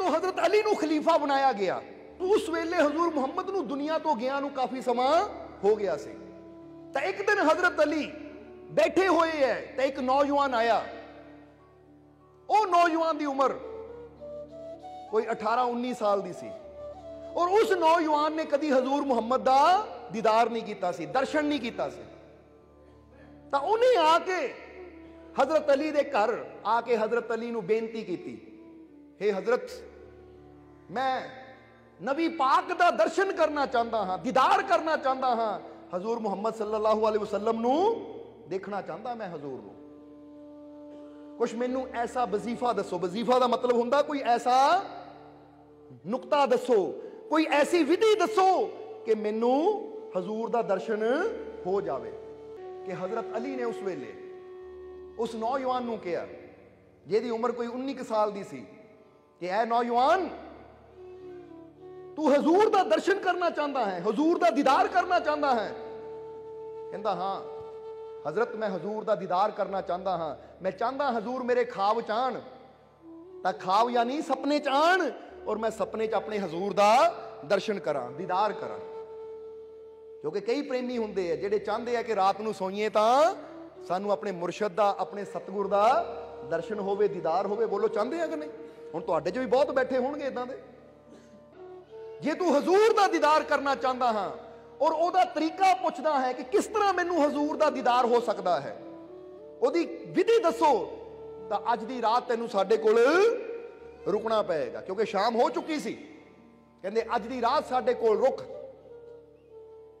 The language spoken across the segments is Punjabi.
ਜਦੋਂ ਹਜ਼ਰਤ ਅਲੀ ਨੂੰ ਖਲੀਫਾ ਬਣਾਇਆ ਗਿਆ ਉਸ ਵੇਲੇ ਹਜ਼ੂਰ ਮੁਹੰਮਦ ਨੂੰ ਦੁਨੀਆ ਤੋਂ ਗਿਆ ਨੂੰ ਕਾਫੀ ਸਮਾਂ ਹੋ ਗਿਆ ਸੀ। ਤਾਂ ਇੱਕ ਦਿਨ ਹਜ਼ਰਤ ਅਲੀ ਬੈਠੇ ਹੋਏ ਹੈ, ਤਾਂ ਇੱਕ ਨੌਜਵਾਨ ਆਇਆ। ਉਹ ਨੌਜਵਾਨ ਦੀ ਉਮਰ ਕੋਈ 18 19 ਸਾਲ ਦੀ ਸੀ। ਔਰ ਉਸ ਨੌਜਵਾਨ ਨੇ ਕਦੀ ਹਜ਼ੂਰ ਮੁਹੰਮਦ ਦਾ ਦੀਦਾਰ ਨਹੀਂ ਕੀਤਾ ਸੀ, ਦਰਸ਼ਨ ਨਹੀਂ ਕੀਤਾ ਸੀ। ਤਾਂ ਉਹਨੇ ਆ ਕੇ ਹਜ਼ਰਤ ਅਲੀ ਦੇ ਘਰ ਆ ਕੇ ਹਜ਼ਰਤ ਅਲੀ ਨੂੰ ਬੇਨਤੀ ਕੀਤੀ हे ਹਜ਼ਰਤ ਮੈਂ ਨਬੀ ਪਾਕ ਦਾ ਦਰਸ਼ਨ ਕਰਨਾ ਚਾਹੁੰਦਾ ਹਾਂ, ਦੀਦਾਰ ਕਰਨਾ ਚਾਹੁੰਦਾ ਹਾਂ। ਹਜ਼ੂਰ ਮੁਹੰਮਦ ਸੱਲੱਲਾਹੁ ਅਲੈਹਿ ਵਸੱਲਮ ਨੂੰ ਦੇਖਣਾ ਚਾਹੁੰਦਾ ਮੈਂ ਹਜ਼ੂਰ ਨੂੰ। ਕੁਛ ਮੈਨੂੰ ਐਸਾ ਵਜ਼ੀਫਾ ਦੱਸੋ। ਵਜ਼ੀਫਾ ਦਾ ਮਤਲਬ ਹੁੰਦਾ ਕੋਈ ਐਸਾ ਨੁਕਤਾ ਦੱਸੋ। ਕੋਈ ਐਸੀ ਵਿਧੀ ਦੱਸੋ ਕਿ ਮੈਨੂੰ ਹਜ਼ੂਰ ਦਾ ਦਰਸ਼ਨ ਹੋ ਜਾਵੇ। ਕਿ ਹਜ਼ਰਤ ਅਲੀ ਨੇ ਉਸ ਵੇਲੇ ਉਸ ਨੌਜਵਾਨ ਨੂੰ ਕਿਹਾ, ਜਿਹਦੀ ਉਮਰ ਕੋਈ 19 ਕੁ ਸਾਲ ਦੀ ਸੀ, ਕਿ ਐ ਨੌਜਵਾਨ ਤੂੰ ਹਜ਼ੂਰ ਦਾ ਦਰਸ਼ਨ ਕਰਨਾ ਚਾਹੁੰਦਾ ਹੈ, ਹਜ਼ੂਰ ਦਾ ਦੀਦਾਰ ਕਰਨਾ ਚਾਹੁੰਦਾ ਹੈ। ਕਹਿੰਦਾ, ਹਾਂ, ਹਜ਼ਰਤ, ਮੈਂ ਹਜ਼ੂਰ ਦਾ ਦੀਦਾਰ ਕਰਨਾ ਚਾਹੁੰਦਾ ਹਾਂ। ਮੈਂ ਚਾਹੁੰਦਾ ਹਜ਼ੂਰ ਮੇਰੇ ਖਾਬ ਚ ਆਣ। ਤਾਂ ਖਾਬ ਯਾਨੀ ਸੁਪਨੇ ਚ ਆਣ ਔਰ ਮੈਂ ਸੁਪਨੇ ਚ ਆਪਣੇ ਹਜ਼ੂਰ ਦਾ ਦਰਸ਼ਨ ਕਰਾਂ, ਦੀਦਾਰ ਕਰਾਂ। ਕਿਉਂਕਿ ਕਈ ਪ੍ਰੇਮੀ ਹੁੰਦੇ ਆ, ਜਿਹੜੇ ਚਾਹੁੰਦੇ ਆ ਕਿ ਰਾਤ ਨੂੰ ਸੋਈਏ ਤਾਂ ਸਾਨੂੰ ਆਪਣੇ ਮੁਰਸ਼ਦ ਦਾ, ਆਪਣੇ ਸਤਿਗੁਰ ਦਾ ਦਰਸ਼ਨ ਹੋਵੇ, ਦੀਦਾਰ ਹੋਵੇ। ਬੋਲੋ, ਚਾਹੁੰਦੇ ਆ ਕਿ ਨਹੀਂ? ਹੁਣ ਤੁਹਾਡੇ 'ਚ ਵੀ ਬਹੁਤ ਬੈਠੇ ਹੋਣਗੇ ਇਦਾਂ ਦੇ। ਜੇ ਤੂੰ ਹਜ਼ੂਰ ਦਾ ਦੀਦਾਰ ਕਰਨਾ ਚਾਹੁੰਦਾ ਹਾਂ ਔਰ ਉਹਦਾ ਤਰੀਕਾ ਪੁੱਛਦਾ ਹੈ ਕਿ ਕਿਸ ਤਰ੍ਹਾਂ ਮੈਨੂੰ ਹਜ਼ੂਰ ਦਾ ਦੀਦਾਰ ਹੋ ਸਕਦਾ ਹੈ, ਉਹਦੀ ਵਿਧੀ ਦੱਸੋ, ਤਾਂ ਅੱਜ ਦੀ ਰਾਤ ਤੈਨੂੰ ਸਾਡੇ ਕੋਲ ਰੁਕਣਾ ਪਏਗਾ, ਕਿਉਂਕਿ ਸ਼ਾਮ ਹੋ ਚੁੱਕੀ ਸੀ। ਕਹਿੰਦੇ, ਅੱਜ ਦੀ ਰਾਤ ਸਾਡੇ ਕੋਲ ਰੁਕ।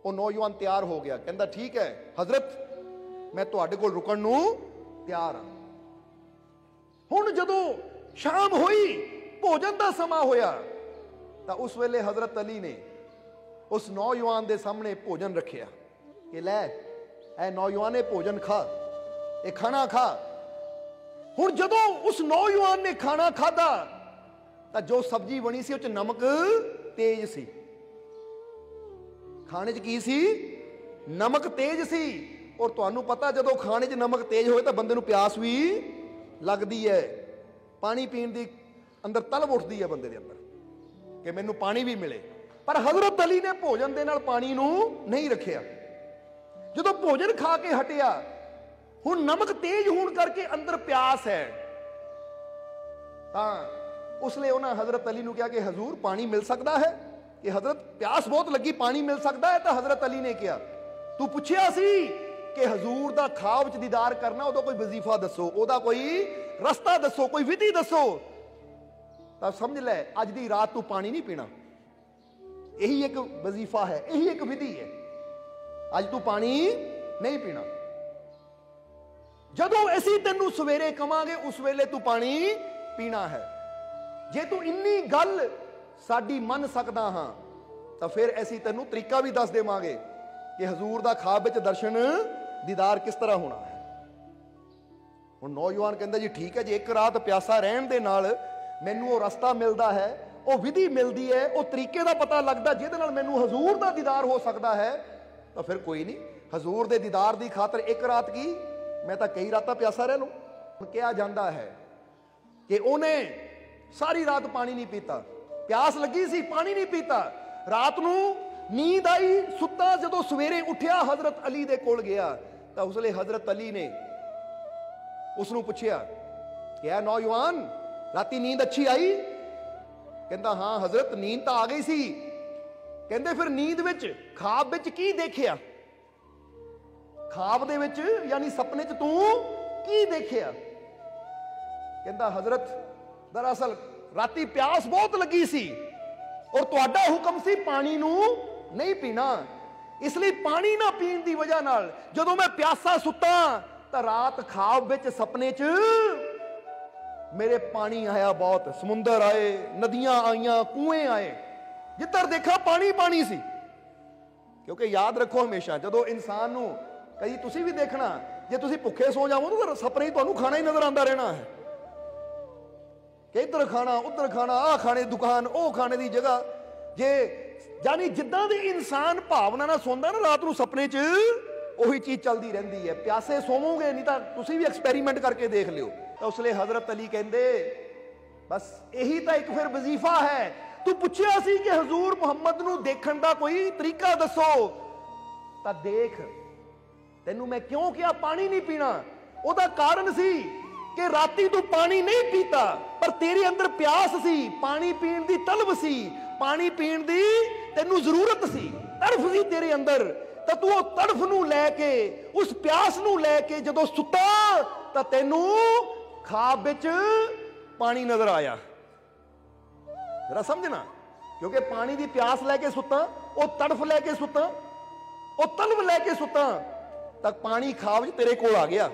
ਉਹ ਨੌਜਵਾਨ ਤਿਆਰ ਹੋ ਗਿਆ, ਕਹਿੰਦਾ, ਠੀਕ ਹੈ, ਹਜ਼ਰਤ, ਮੈਂ ਤੁਹਾਡੇ ਕੋਲ ਰੁਕਣ ਨੂੰ ਤਿਆਰ ਹਾਂ। ਹੁਣ ਜਦੋਂ ਸ਼ਾਮ ਹੋਈ, ਭੋਜਨ ਦਾ ਸਮਾਂ ਹੋਇਆ ਤਾਂ ਉਸ ਵੇਲੇ ਹਜ਼ਰਤ ਅਲੀ ਨੇ ਉਸ ਨੌਜਵਾਨ ਦੇ ਸਾਹਮਣੇ ਭੋਜਨ ਰੱਖਿਆ। ਕਿ ਲੈ, ਐ ਨੌਜਵਾਨੇ ਭੋਜਨ ਖਾ, ਇਹ ਖਾਣਾ ਖਾ। ਹੁਣ ਜਦੋਂ ਉਸ ਨੌਜਵਾਨ ਨੇ ਖਾਣਾ ਖਾਦਾ ਤਾਂ ਜੋ ਸਬਜ਼ੀ ਬਣੀ ਸੀ, ਉਹ ਚ ਨਮਕ ਤੇਜ਼ ਸੀ। ਖਾਣੇ 'ਚ ਕੀ ਸੀ? ਨਮਕ ਤੇਜ਼ ਸੀ। ਔਰ ਤੁਹਾਨੂੰ ਪਤਾ, ਜਦੋਂ ਖਾਣੇ 'ਚ ਨਮਕ ਤੇਜ਼ ਹੋਏ ਤਾਂ ਬੰਦੇ ਨੂੰ ਪਿਆਸ ਵੀ ਲੱਗਦੀ ਹੈ ਪਾਣੀ ਪੀਣ ਦੀ ਅੰਦਰ ਤਲਬ ਉੱਠਦੀ ਹੈ ਬੰਦੇ ਦੇ ਅੰਦਰ। ਕਿ ਮੈਨੂੰ ਪਾਣੀ ਵੀ ਮਿਲੇ। ਪਰ ਹਜ਼ਰਤ ਅਲੀ ਨੇ ਭੋਜਨ ਦੇ ਨਾਲ ਪਾਣੀ ਨੂੰ ਨਹੀਂ ਰੱਖਿਆ। ਜਦੋਂ ਭੋਜਨ ਖਾ ਕੇ ਹਟਿਆ, ਹੁਣ ਨਮਕ ਤੇਜ਼ ਹੋਣ ਕਰਕੇ ਅੰਦਰ ਪਿਆਸ ਹੈ। ਤਾਂ ਉਸ ਲਈ ਉਹਨਾਂ ਹਜ਼ਰਤ ਅਲੀ ਨੂੰ ਕਿਹਾ ਕਿ ਹਜ਼ੂਰ ਪਾਣੀ ਮਿਲ ਸਕਦਾ ਹੈ? ਕਿ ਹਜ਼ਰਤ, ਪਿਆਸ ਬਹੁਤ ਲੱਗੀ, ਪਾਣੀ ਮਿਲ ਸਕਦਾ ਹੈ? ਤਾਂ ਹਜ਼ਰਤ ਅਲੀ ਨੇ ਕਿਹਾ, ਤੂੰ ਪੁੱਛਿਆ ਸੀ ਕਿ ਹਜ਼ੂਰ ਦਾ ਖਾਬ ਵਿੱਚ ਦੀਦਾਰ ਕਰਨਾ, ਉਹਦਾ ਕੋਈ ਵਜ਼ੀਫਾ ਦੱਸੋ, ਉਹਦਾ ਕੋਈ ਰਸਤਾ ਦੱਸੋ, ਕੋਈ ਵਿਧੀ ਦੱਸੋ? ਤਾਂ ਸਮਝ ਲੈ, ਅੱਜ ਦੀ ਰਾਤ ਤੂੰ ਪਾਣੀ ਨਹੀਂ ਪੀਣਾ। ਇਹੀ ਇੱਕ ਵਜ਼ੀਫਾ ਹੈ, ਇਹੀ ਇੱਕ ਵਿਧੀ ਹੈ। ਅੱਜ ਤੂੰ ਪਾਣੀ ਨਹੀਂ ਪੀਣਾ। ਜਦੋਂ ਅਸੀਂ ਤੈਨੂੰ ਸਵੇਰੇ ਕਵਾਂਗੇ, ਉਸ ਵੇਲੇ ਤੂੰ ਪਾਣੀ ਪੀਣਾ ਹੈ। ਜੇ ਤੂੰ ਇੰਨੀ ਗੱਲ ਸਾਡੀ ਮੰਨ ਸਕਦਾ ਹਾਂ, ਤਾਂ ਫਿਰ ਅਸੀਂ ਤੈਨੂੰ ਤਰੀਕਾ ਵੀ ਦੱਸ ਦੇਵਾਂਗੇ ਕਿ ਹਜ਼ੂਰ ਦਾ ਖਾਬ ਵਿੱਚ ਦਰਸ਼ਨ ਦੀਦਾਰ ਕਿਸ ਤਰ੍ਹਾਂ ਹੋਣਾ ਹੈ। ਹੁਣ ਨੌਜਵਾਨ ਕਹਿੰਦਾ ਜੀ, ਠੀਕ ਹੈ ਜੇ, ਇੱਕ ਰਾਤ ਪਿਆਸਾ ਰਹਿਣ ਦੇ ਨਾਲ ਮੈਨੂੰ ਉਹ ਰਸਤਾ ਮਿਲਦਾ ਹੈ, ਉਹ ਵਿਧੀ ਮਿਲਦੀ ਹੈ, ਉਹ ਤਰੀਕੇ ਦਾ ਪਤਾ ਲੱਗਦਾ, ਜਿਹਦੇ ਨਾਲ ਮੈਨੂੰ ਹਜ਼ੂਰ ਦਾ ਦੀਦਾਰ ਹੋ ਸਕਦਾ ਹੈ, ਤਾਂ ਫਿਰ ਕੋਈ ਨਹੀਂ। ਹਜ਼ੂਰ ਦੇ ਦੀਦਾਰ ਦੀ ਖਾਤਰ ਇੱਕ ਰਾਤ ਕੀ? ਮੈਂ ਤਾਂ ਕਈ ਰਾਤਾਂ ਪਿਆਸਾ ਰਹਿ ਲੂੰ ਕਿਹਾ ਜਾਂਦਾ ਹੈ ਕਿ ਉਹਨੇ ਸਾਰੀ ਰਾਤ ਪਾਣੀ ਨਹੀਂ ਪੀਤਾ। ਪਿਆਸ ਲੱਗੀ ਸੀ, ਪਾਣੀ ਨਹੀਂ ਪੀਤਾ। ਰਾਤ ਨੂੰ ਨੀਂਦ ਆਈ, ਸੁੱਤਾ, ਜਦੋਂ ਸਵੇਰੇ ਉੱਠਿਆ, ਹਜ਼ਰਤ ਅਲੀ ਦੇ ਕੋਲ ਗਿਆ, ਤਾਂ ਉਸਲੇ ਹਜ਼ਰਤ ਅਲੀ ਨੇ ਉਸ ਨੂੰ ਪੁੱਛਿਆ ਕਿ ਇਹ ਨੌਜਵਾਨ ਰਾਤੀ ਨੀਂਦ ਅੱਛੀ ਆਈ? ਕਹਿੰਦਾ, ਹਾਂ, ਹਜ਼ਰਤ, ਨੀਂਦ ਤਾਂ ਆ ਗਈ ਸੀ। ਕਹਿੰਦੇ, ਫਿਰ ਨੀਂਦ ਵਿੱਚ, ਖਾਬ ਵਿੱਚ ਕੀ ਦੇਖਿਆ? ਖਾਬ ਦੇ ਵਿੱਚ, ਯਾਨੀ ਸੁਪਨੇ 'ਚ ਤੂੰ ਕੀ ਦੇਖਿਆ? ਕਹਿੰਦਾ, ਹਜ਼ਰਤ, ਦਰਅਸਲ ਰਾਤੀ ਪਿਆਸ ਬਹੁਤ ਲੱਗੀ ਸੀ ਔਰ ਤੁਹਾਡਾ ਹੁਕਮ ਸੀ ਪਾਣੀ ਨੂੰ ਨਹੀਂ ਪੀਣਾ। ਇਸ ਲਈ ਪਾਣੀ ਨਾ ਪੀਣ ਦੀ ਵਜ੍ਹਾ ਨਾਲ ਜਦੋਂ ਮੈਂ ਪਿਆਸਾ ਸੁੱਤਾ ਤਾਂ ਰਾਤ ਖਾਬ ਵਿੱਚ ਸੁਪਨੇ 'ਚ ਮੇਰੇ ਪਾਣੀ ਆਇਆ ਬਹੁਤ, ਸਮੁੰਦਰ ਆਏ, ਨਦੀਆਂ ਆਈਆਂ ਕੂਏ ਆਏ। ਜਿੱਧਰ ਦੇਖਾ ਪਾਣੀ ਪਾਣੀ ਸੀ। ਕਿਉਂਕਿ ਯਾਦ ਰੱਖੋ ਹਮੇਸ਼ਾ, ਜਦੋਂ ਇਨਸਾਨ ਨੂੰ ਕਈ ਤੁਸੀਂ ਵੀ ਦੇਖਣਾ, ਜੇ ਤੁਸੀਂ ਭੁੱਖੇ ਸੌ ਜਾਵੋ ਤਾਂ ਸੁਪਨੇ ਹੀ ਤੁਹਾਨੂੰ ਖਾਣਾ ਹੀ ਨਜ਼ਰ ਆਉਂਦਾ ਰਹਿਣਾ ਹੈ। ਕਿ ਇੱਧਰ ਖਾਣਾ, ਉੱਧਰ ਖਾਣਾ, ਆਹ ਖਾਣੇ ਦੀ ਦੁਕਾਨ, ਉਹ ਖਾਣੇ ਦੀ ਜਗ੍ਹਾ। ਜੇ ਯਾਨੀ ਜਿੱਦਾਂ ਦੀ ਇਨਸਾਨ ਭਾਵਨਾ ਨਾਲ ਸੌਂਦਾ ਨਾ, ਰਾਤ ਨੂੰ ਸੁਪਨੇ 'ਚ ਉਹੀ ਚੀਜ਼ ਚੱਲਦੀ ਰਹਿੰਦੀ ਹੈ। ਪਿਆਸੇ ਸੋਵੋਗੇ ਨਹੀਂ ਤਾਂ ਤੁਸੀਂ ਵੀ ਐਕਸਪੈਰੀਮੈਂਟ ਕਰਕੇ ਦੇਖ ਲਿਓ। ਤਾਂ ਉਸ ਹਜ਼ਰਤ ਅਲੀ ਕਹਿੰਦੇ, ਬਸ ਇਹੀ ਤਾਂ ਇੱਕ ਫਿਰ ਵਜ਼ੀਫਾ ਹੈ। ਤੂੰ ਪੁੱਛਿਆ ਸੀ ਕਿ ਹਜ਼ੂਰ ਮੁਹੰਮਦ ਨੂੰ ਦੇਖਣ ਦਾ ਕੋਈ ਤਰੀਕਾ ਦੱਸੋ? ਤਾਂ ਦੇਖ, ਤੈਨੂੰ ਮੈਂ ਕਿਉਂ ਕਿਹਾ ਪਾਣੀ ਨਹੀਂ ਪੀਣਾ? ਉਹਦਾ ਕਾਰਨ ਸੀ ਕਿ ਰਾਤੀ ਤੂੰ ਪਾਣੀ ਨਹੀਂ ਪੀਤਾ, ਪਰ ਤੇਰੇ ਅੰਦਰ ਪਿਆਸ ਸੀ, ਪਾਣੀ ਪੀਣ ਦੀ ਤਲਬ ਸੀ। ਪਾਣੀ ਪੀਣ ਦੀ ਤੈਨੂੰ ਜ਼ਰੂਰਤ ਸੀ। ਤਰਫ ਸੀ ਤੇਰੇ ਅੰਦਰ। ਤਾਂ ਤੂੰ ਉਹ ਤੜਫ ਨੂੰ ਲੈ ਕੇ, ਉਸ ਪਿਆਸ ਨੂੰ ਲੈ ਕੇ ਜਦੋਂ ਸੁੱਤਾ, ਤਾਂ ਤੈਨੂੰ ਖਾਬ ਵਿੱਚ ਪਾਣੀ ਨਜ਼ਰ ਆਇਆ। ਜਰਾ ਸਮਝਣਾ, ਕਿਉਂਕਿ ਪਾਣੀ ਦੀ ਪਿਆਸ ਲੈ ਕੇ ਸੁੱਤਾ, ਉਹ ਤੜਫ ਲੈ ਕੇ ਸੁੱਤਾ, ਉਹ ਤਲਬ ਲੈ ਕੇ ਸੁੱਤਾ, ਤਾਂ ਪਾਣੀ ਖਾਬ 'ਚ ਤੇਰੇ ਕੋਲ ਆ ਗਿਆ।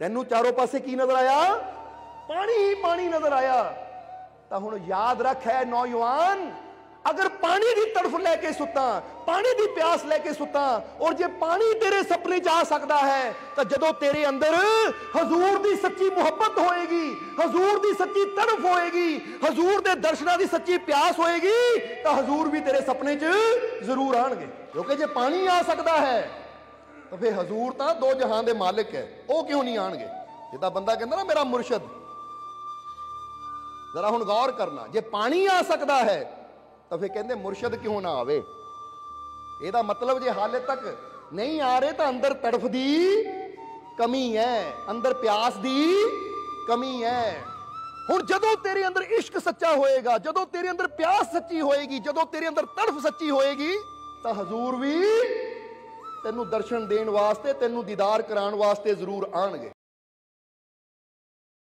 ਤੈਨੂੰ ਚਾਰੋਂ ਪਾਸੇ ਕੀ ਨਜ਼ਰ ਆਇਆ? ਪਾਣੀ ਹੀ ਪਾਣੀ ਨਜ਼ਰ ਆਇਆ। ਤਾਂ ਹੁਣ ਯਾਦ ਰੱਖ ਹੈ ਨੌਜਵਾਨ ਅਗਰ ਪਾਣੀ ਦੀ ਤੜਫ ਲੈ ਕੇ ਸੁੱਤਾ, ਪਾਣੀ ਦੀ ਪਿਆਸ ਲੈ ਕੇ ਸੁੱਤਾ, ਔਰ ਜੇ ਪਾਣੀ ਤੇਰੇ ਸੁਪਨੇ 'ਚ ਆ ਸਕਦਾ ਹੈ, ਤਾਂ ਜਦੋਂ ਤੇਰੇ ਅੰਦਰ ਹਜ਼ੂਰ ਦੀ ਸੱਚੀ ਮੁਹੱਬਤ ਹੋਏਗੀ, ਹਜ਼ੂਰ ਦੀ ਸੱਚੀ ਤੜਫ ਹੋਏਗੀ, ਹਜ਼ੂਰ ਦੇ ਦਰਸ਼ਨਾਂ ਦੀ ਸੱਚੀ ਪਿਆਸ ਹੋਏਗੀ, ਤਾਂ ਹਜ਼ੂਰ ਵੀ ਤੇਰੇ ਸੁਪਨੇ 'ਚ ਜ਼ਰੂਰ ਆਣਗੇ। ਕਿਉਂਕਿ ਜੇ ਪਾਣੀ ਆ ਸਕਦਾ ਹੈ, ਤਾਂ ਫੇ ਹਜ਼ੂਰ ਤਾਂ ਦੋ ਜਹਾਨ ਦੇ ਮਾਲਕ ਹੈ, ਉਹ ਕਿਉਂ ਨਹੀਂ ਆਣਗੇ? ਜਿੱਦਾਂ ਬੰਦਾ ਕਹਿੰਦਾ ਨਾ, ਮੇਰਾ ਮੁਰਸ਼ਦ, ਜ਼ਰਾ ਹੁਣ ਗੌਰ ਕਰਨਾ, ਜੇ ਪਾਣੀ ਆ ਸਕਦਾ ਹੈ ਤਾਂ ਫਿਰ ਕਹਿੰਦੇ ਮੁਰਸ਼ਦ ਕਿਉਂ ਨਾ ਆਵੇ? ਇਹਦਾ ਮਤਲਬ ਜੇ ਹਾਲੇ ਤੱਕ ਨਹੀਂ ਆ ਰਹੇ ਤਾਂ ਅੰਦਰ ਤੜਫ ਦੀ ਕਮੀ ਹੈ, ਅੰਦਰ ਪਿਆਸ ਦੀ ਕਮੀ ਹੈ। ਹੁਣ ਜਦੋਂ ਤੇਰੇ ਅੰਦਰ ਇਸ਼ਕ ਸੱਚਾ ਹੋਏਗਾ, ਜਦੋਂ ਤੇਰੇ ਅੰਦਰ ਪਿਆਸ ਸੱਚੀ ਹੋਏਗੀ, ਜਦੋਂ ਤੇਰੇ ਅੰਦਰ ਤੜਫ ਸੱਚੀ ਹੋਏਗੀ, ਤਾਂ ਹਜ਼ੂਰ ਵੀ ਤੈਨੂੰ ਦਰਸ਼ਨ ਦੇਣ ਵਾਸਤੇ, ਤੈਨੂੰ ਦੀਦਾਰ ਕਰਾਉਣ ਵਾਸਤੇ ਜ਼ਰੂਰ ਆਣਗੇ